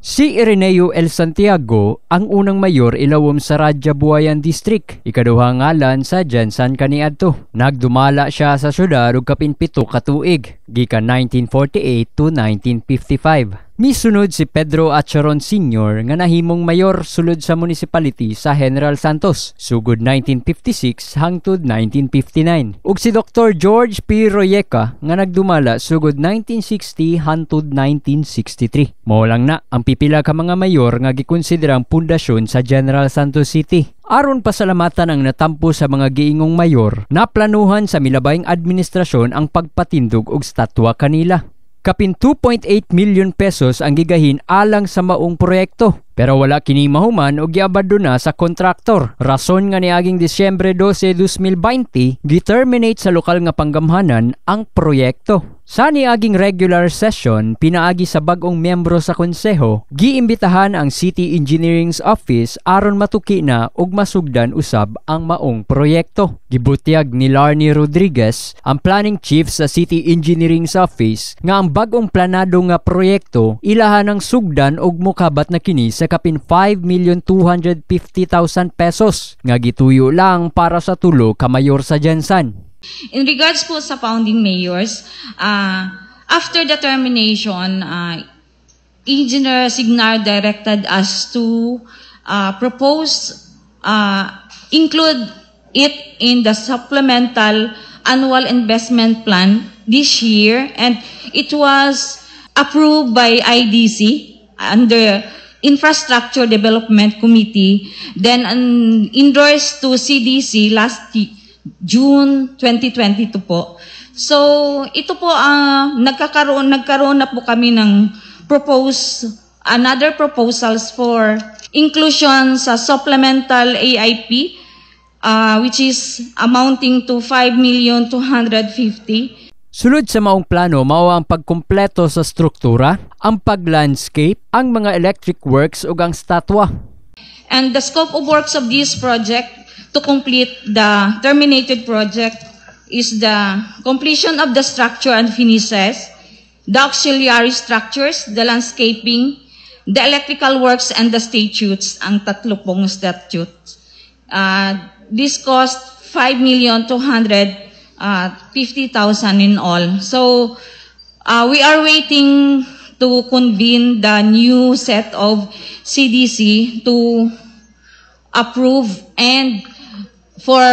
Si Ireneo El Santiago ang unang mayor ilawom sa Radya Buayan District. Ikaduha ngalan sa Jensan kaniadto. Nagdumala siya sa syudad ug kapin pito ka tuig, gikan 1948 to 1955. Misunod si Pedro Acharon Sr. nga nahimong mayor sulod sa municipality sa General Santos, sugod 1956 hangtod 1959. Ug si Dr. George P. Royeca nga nagdumala sugod 1960 hangtod 1963. Mao lang na ang pipila ka mga mayor nga gikonsiderang pundasyon sa General Santos City. Aron pasalamatan ang natampo sa mga giingong mayor, naplanuhan sa milabayng administrasyon ang pagpatindog og statwa kanila. Kapin 2.8 million pesos ang gigahin alang sa maong proyekto. Pero wala kini mahuman og giabado na sa kontraktor. Rason nga niaging Disyembre 12, 2020, gi-terminate sa lokal nga panggamhanan ang proyekto. Sa niaging regular session, pinaagi sa bagong miyembro sa konseho, giimbitahan ang City Engineering's Office aron matuki na ug masugdan usab ang maong proyekto. Gibutyag ni Larny Rodriguez, ang planning chief sa City Engineering's Office, nga ang bagong planado nga proyekto ilahan ang sugdan og mukabat na kini sa kapin 5,250,000 pesos nga gituyo lang para sa tulo ka mayor sa Jensan. In regards po sa founding mayors, uh, after the termination, uh, Engineer Signar directed us to uh, propose, uh, include it in the supplemental annual investment plan this year, and it was approved by IDC under Infrastructure Development Committee, then endorsed to CDC last June 2022 po. So, ito po, uh, nagkakaroon, nagkaroon na po kami ng propose, another proposals for inclusion sa supplemental AIP, uh, which is amounting to 5,250,000 Sulod sa maong plano mao ang pagkumpleto sa struktura, ang pag-landscape, ang mga electric works ug ang statwa. And the scope of works of this project to complete the terminated project is the completion of the structure and finishes, the auxiliary structures, the landscaping, the electrical works, and the statutes, ang tatlo pong statutes. Uh, this cost 5,200,000 uh, 50,000 in all. So, uh, we are waiting to convene the new set of CDC to approve and for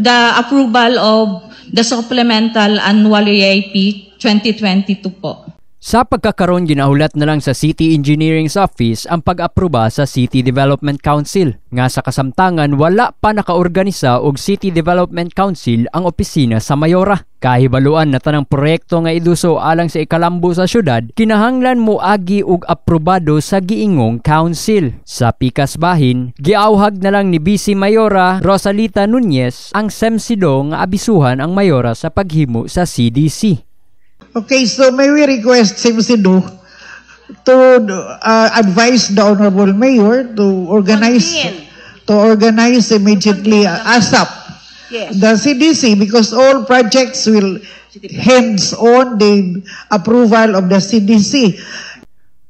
the approval of the supplemental annual EIP 2022 po. Sa pagkakaroon ginahulat na lang sa City Engineering's Office ang pag-aproba sa City Development Council. Nga sa kasamtangan wala pa nakaorganisa og City Development Council ang opisina sa Mayora. Kahibaluan na tanang proyekto nga iduso alang sa ikalambo sa syudad, kinahanglan mo agi og aprobado sa giingong council. Sa Pikas Bahin, giauhag na lang ni Vice Mayora Rosalita Nunez ang SEMSIDO nga abisuhan ang Mayora sa paghimo sa CDC. Okay, so may we request Simsido to uh, advise the Honorable Mayor to organize to organize immediately uh, ASAP. Yes. the CDC because all projects will hands on the approval of the CDC.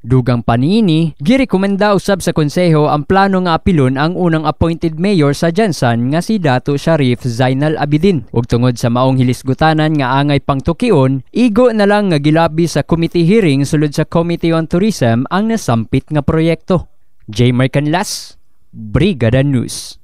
Dugang panini, girekomenda usab sa konseho ang plano nga apilon ang unang appointed mayor sa Jansan nga si Dato Sharif Zainal Abidin. Ug tungod sa maong hilisgutanan nga angay pangtukion, igo na lang nga gilabi sa committee hearing sulod sa Committee on Tourism ang nasampit nga proyekto. J. Mercanlas, Brigada News.